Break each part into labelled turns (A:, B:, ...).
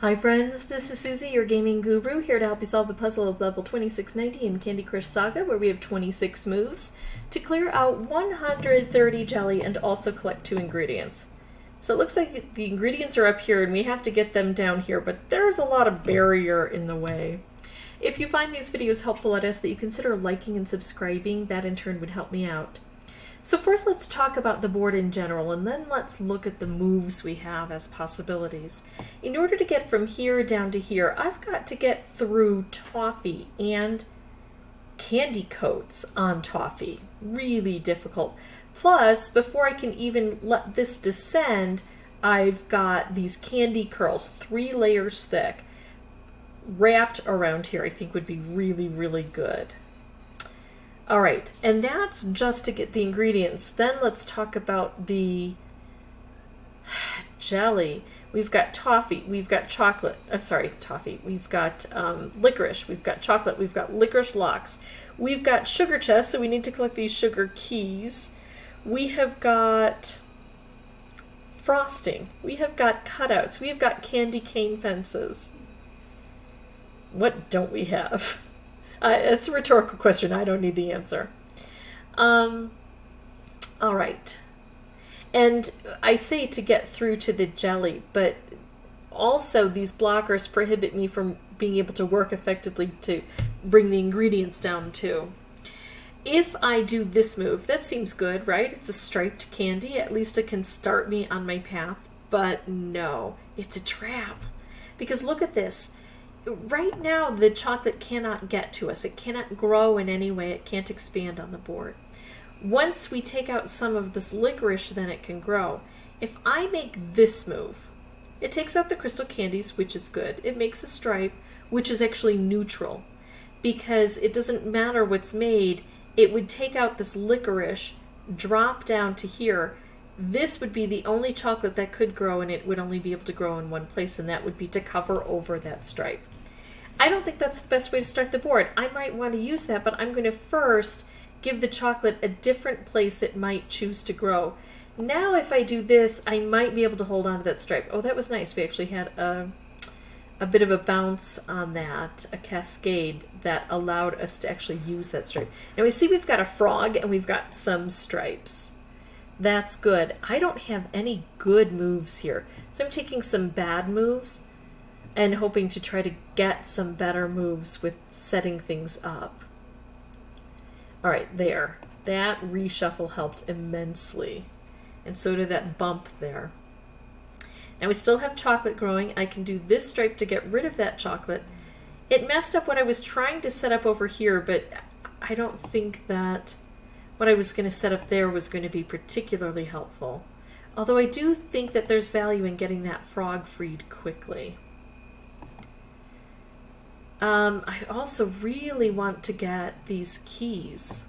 A: Hi friends, this is Suzy, your gaming guru, here to help you solve the puzzle of level 2690 in Candy Crush Saga, where we have 26 moves to clear out 130 jelly and also collect two ingredients. So it looks like the ingredients are up here and we have to get them down here, but there's a lot of barrier in the way. If you find these videos helpful, I'd that you consider liking and subscribing. That in turn would help me out. So first let's talk about the board in general and then let's look at the moves we have as possibilities. In order to get from here down to here, I've got to get through toffee and candy coats on toffee. Really difficult. Plus, before I can even let this descend, I've got these candy curls, three layers thick, wrapped around here I think would be really, really good. All right, and that's just to get the ingredients. Then let's talk about the jelly. We've got toffee, we've got chocolate, I'm sorry, toffee, we've got um, licorice, we've got chocolate, we've got licorice locks, we've got sugar chests, so we need to collect these sugar keys. We have got frosting, we have got cutouts, we have got candy cane fences. What don't we have? Uh, it's a rhetorical question. I don't need the answer. Um, all right. And I say to get through to the jelly, but also these blockers prohibit me from being able to work effectively to bring the ingredients down too. If I do this move, that seems good, right? It's a striped candy. At least it can start me on my path. But no, it's a trap. Because look at this right now the chocolate cannot get to us. It cannot grow in any way. It can't expand on the board. Once we take out some of this licorice, then it can grow. If I make this move, it takes out the crystal candies, which is good. It makes a stripe, which is actually neutral because it doesn't matter what's made. It would take out this licorice, drop down to here. This would be the only chocolate that could grow and it would only be able to grow in one place and that would be to cover over that stripe. I don't think that's the best way to start the board. I might want to use that, but I'm going to first give the chocolate a different place it might choose to grow. Now if I do this, I might be able to hold on to that stripe. Oh, that was nice. We actually had a, a bit of a bounce on that, a cascade that allowed us to actually use that stripe. Now we see we've got a frog and we've got some stripes. That's good. I don't have any good moves here. So I'm taking some bad moves and hoping to try to get some better moves with setting things up. All right, there. That reshuffle helped immensely. And so did that bump there. Now we still have chocolate growing. I can do this stripe to get rid of that chocolate. It messed up what I was trying to set up over here, but I don't think that what I was going to set up there was going to be particularly helpful. Although I do think that there's value in getting that frog freed quickly. Um, I also really want to get these keys.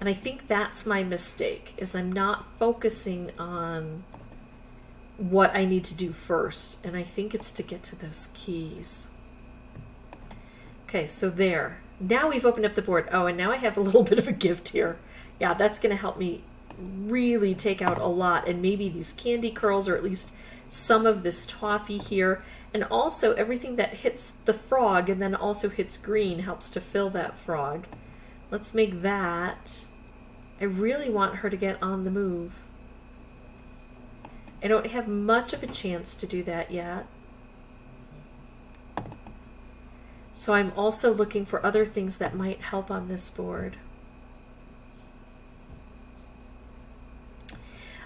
A: And I think that's my mistake, is I'm not focusing on what I need to do first. And I think it's to get to those keys. Okay, so there. Now we've opened up the board. Oh, and now I have a little bit of a gift here. Yeah, that's going to help me really take out a lot. And maybe these candy curls, or at least some of this toffee here. And also everything that hits the frog and then also hits green helps to fill that frog. Let's make that. I really want her to get on the move. I don't have much of a chance to do that yet. So I'm also looking for other things that might help on this board.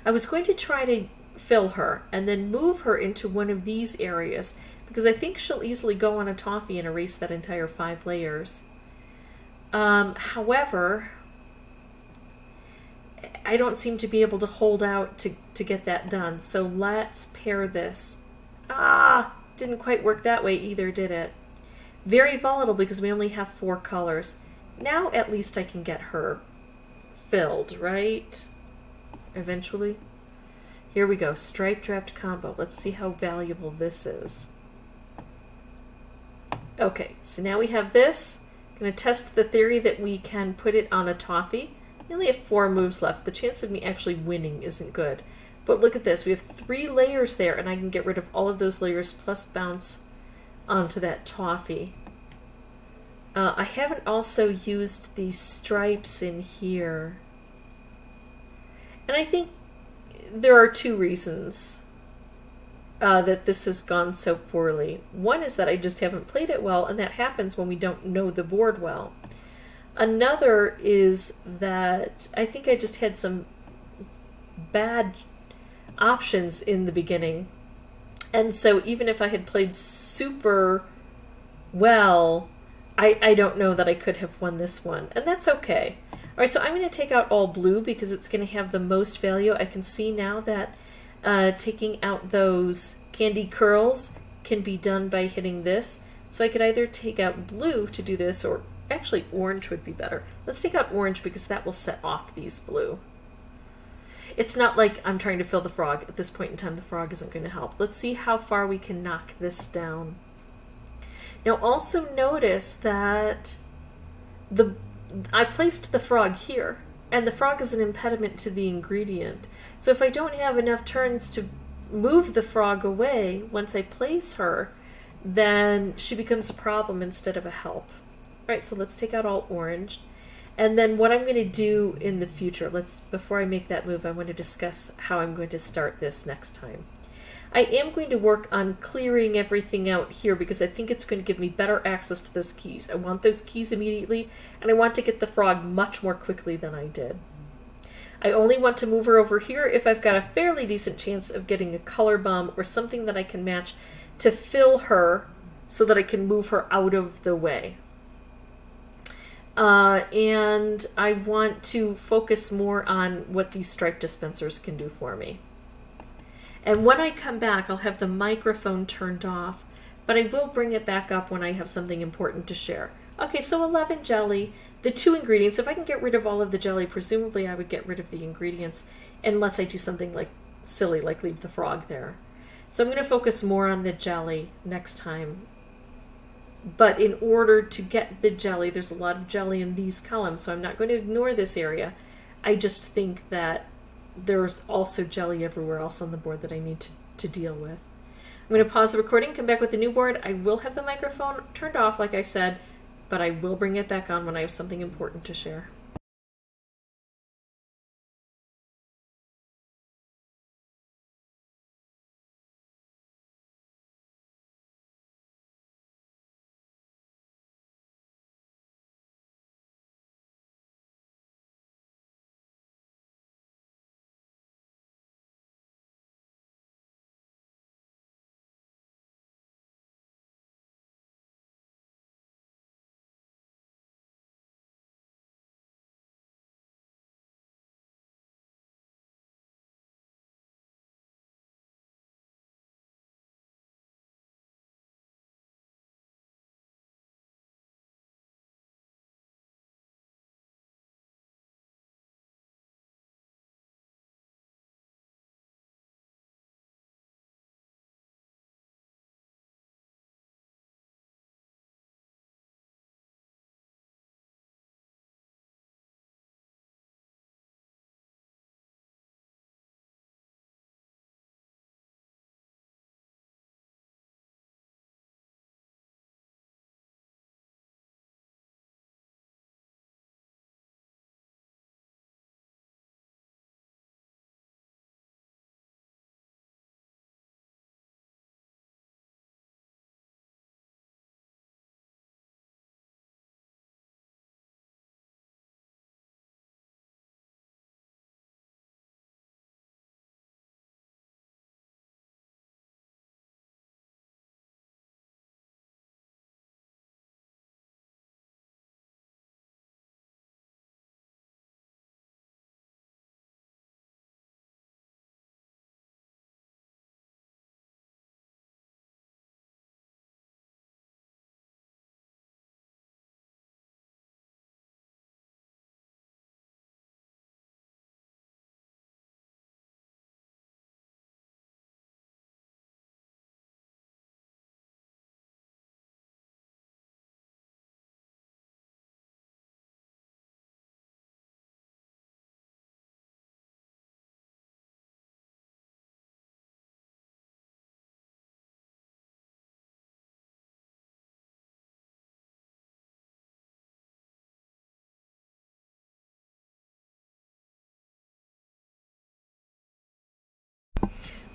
A: I was going to try to fill her and then move her into one of these areas because I think she'll easily go on a toffee and erase that entire five layers. Um, however, I don't seem to be able to hold out to, to get that done. So let's pair this. Ah, didn't quite work that way either, did it? Very volatile because we only have four colors. Now at least I can get her filled, right? Eventually. Here we go, stripe draft combo. Let's see how valuable this is. Okay, so now we have this. I'm going to test the theory that we can put it on a toffee. We only have four moves left. The chance of me actually winning isn't good. But look at this. We have three layers there, and I can get rid of all of those layers plus bounce onto that toffee. Uh, I haven't also used the stripes in here. And I think there are two reasons uh, that this has gone so poorly. One is that I just haven't played it well, and that happens when we don't know the board well. Another is that I think I just had some bad options in the beginning. And so even if I had played super well, I, I don't know that I could have won this one. And that's okay. All right, so I'm going to take out all blue because it's going to have the most value. I can see now that uh, taking out those candy curls can be done by hitting this. So I could either take out blue to do this or actually orange would be better. Let's take out orange because that will set off these blue. It's not like I'm trying to fill the frog. At this point in time, the frog isn't going to help. Let's see how far we can knock this down. Now also notice that the I placed the frog here, and the frog is an impediment to the ingredient. So if I don't have enough turns to move the frog away once I place her, then she becomes a problem instead of a help. All right, so let's take out all orange. And then what I'm going to do in the future, let's before I make that move, I want to discuss how I'm going to start this next time. I am going to work on clearing everything out here because I think it's going to give me better access to those keys. I want those keys immediately, and I want to get the frog much more quickly than I did. I only want to move her over here if I've got a fairly decent chance of getting a color bomb or something that I can match to fill her so that I can move her out of the way. Uh, and I want to focus more on what these stripe dispensers can do for me. And when I come back, I'll have the microphone turned off, but I will bring it back up when I have something important to share. Okay, so 11 jelly, the two ingredients. If I can get rid of all of the jelly, presumably I would get rid of the ingredients, unless I do something like silly, like leave the frog there. So I'm going to focus more on the jelly next time but in order to get the jelly, there's a lot of jelly in these columns, so I'm not going to ignore this area. I just think that there's also jelly everywhere else on the board that I need to, to deal with. I'm going to pause the recording, come back with the new board. I will have the microphone turned off, like I said, but I will bring it back on when I have something important to share.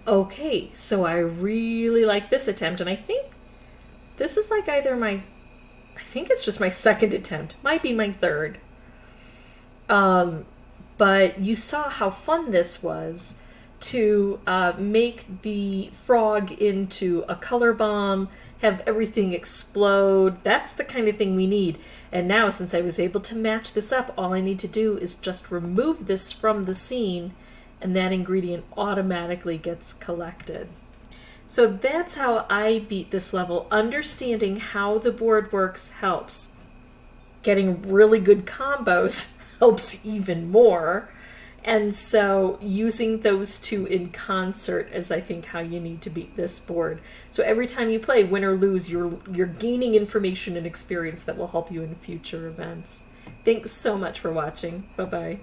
A: Okay, so I really like this attempt, and I think this is like either my, I think it's just my second attempt, might be my third. Um, but you saw how fun this was to uh, make the frog into a color bomb, have everything explode. That's the kind of thing we need. And now, since I was able to match this up, all I need to do is just remove this from the scene, and that ingredient automatically gets collected. So that's how I beat this level. Understanding how the board works helps. Getting really good combos helps even more. And so using those two in concert is I think how you need to beat this board. So every time you play win or lose, you're you're gaining information and experience that will help you in future events. Thanks so much for watching. Bye-bye.